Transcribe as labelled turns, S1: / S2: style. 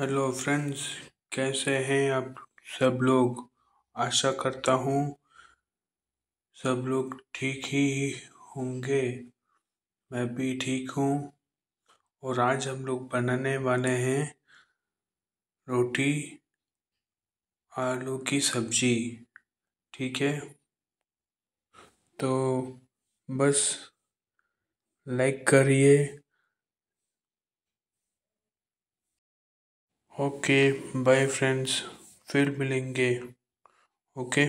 S1: Hello friends कैसे हैं आप सब लोग? आशा करता हूँ सब लोग ठीक ही होंगे। मैं भी ठीक हूँ। और आज हम लोग बनाने वाले हैं रोटी, आलू की सब्ज़ी। ठीक है? तो बस लाइक करिए। ओके बाय फ्रेंड्स फिर मिलेंगे. ओके